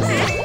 What?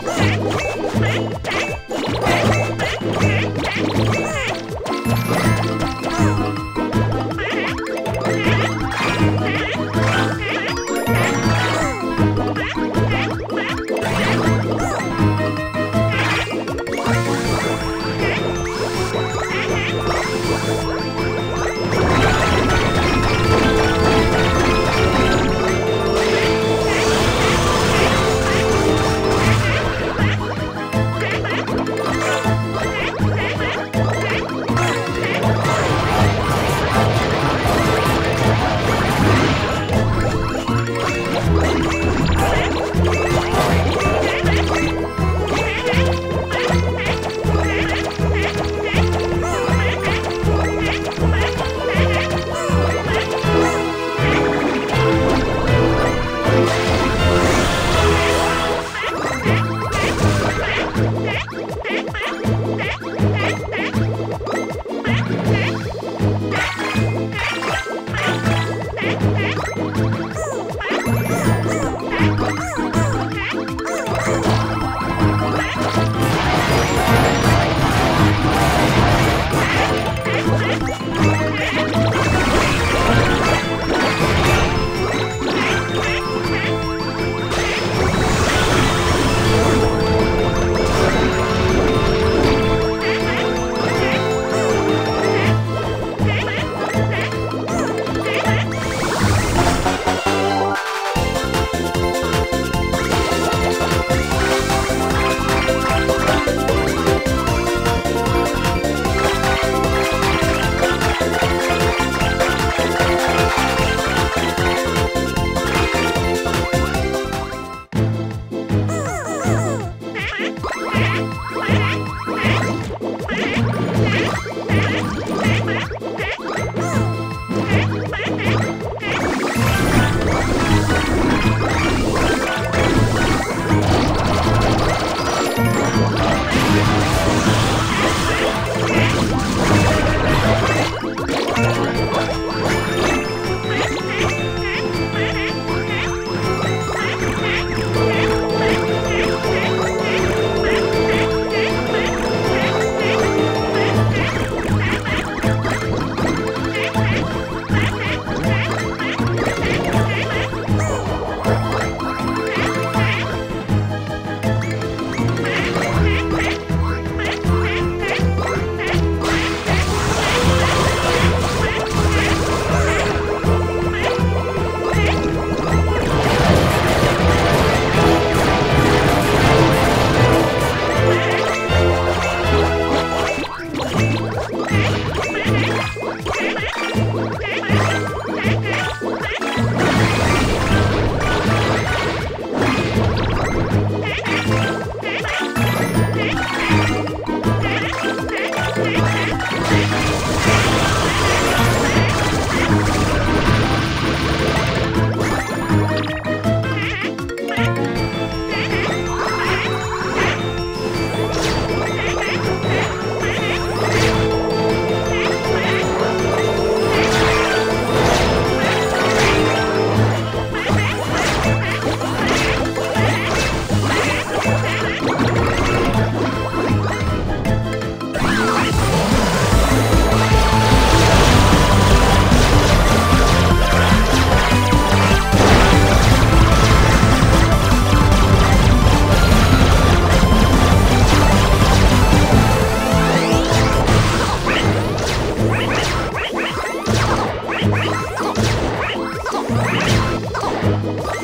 Whoa!